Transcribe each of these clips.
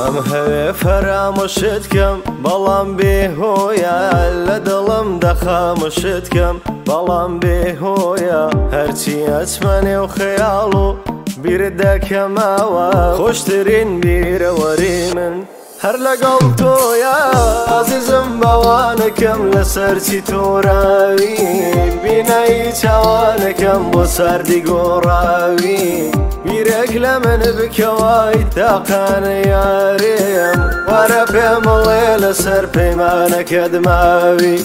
ئەم هەوێ فەرامەشت کەم بەڵام بێهۆیە لە دڵم دەخامەشت کەم بەڵام بێهۆیە هەرچی ئەچمەنێ و خەیاڵ و بیرت دەکەماوە خۆشترین بیرەوەری من هەر لەگەڵ تۆیە ئازیزم بەوانەکەم لە سەرچی تۆراوی بینایی چاوانەکەم بۆ ساردی گۆڕاوی یەک لە من بکەوای تاقانە یاریم وارە پێمەڵێ لەسەر پەیمانەکەت ماوی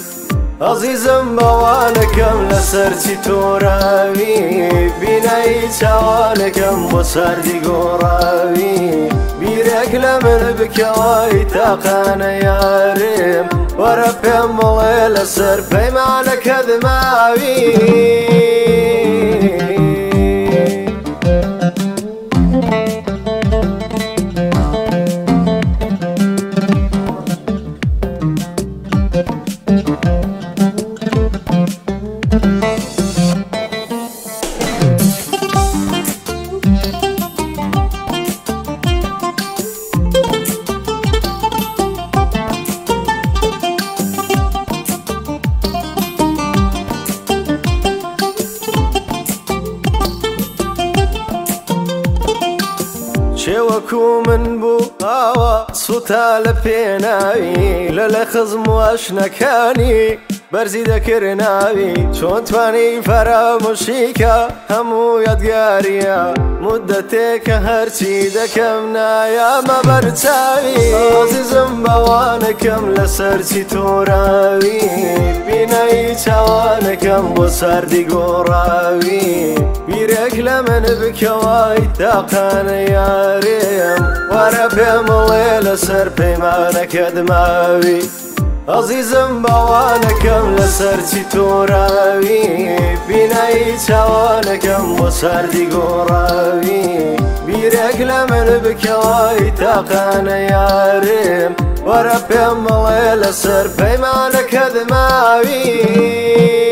ئەزیزم بەوانەکەم لە سەرچی تۆراوی بینایی چاوانەکەم بۆ سەردی گۆڕاوی بیرێک لە من بکەوای تاقانە یاریم وەرە پێم بڵێ لەسەر پەیمانەکەت ماوی. وەکو من بوو ئاوە سوتا لە پێناوی لە لە خزم وەشنەکانی بەرزی دەکردناوی چۆن توانی فەراموشیکە هەموو یادگاریە مدەتێکە هەرچی دەکەم نایامە بەرچاوی ئازیزم بەوانەکەم لە سەرچی تۆراوی دەکەم بۆ ساردی گۆڕاوی بیرێک لە من بکەوای تاقانە یارێم وارە پێمەڵێ لەسەر پەیمانەکە دماوی ئەزیزم باوانەکەم لەسەر چی تۆراوی بینایی چاوانەکەم بۆ ساردی گۆڕاوی بیرێک لە من بکەوای تاقانە یارێم وەرە پێمەڵێ لەسەر پەیمانەکە دماوی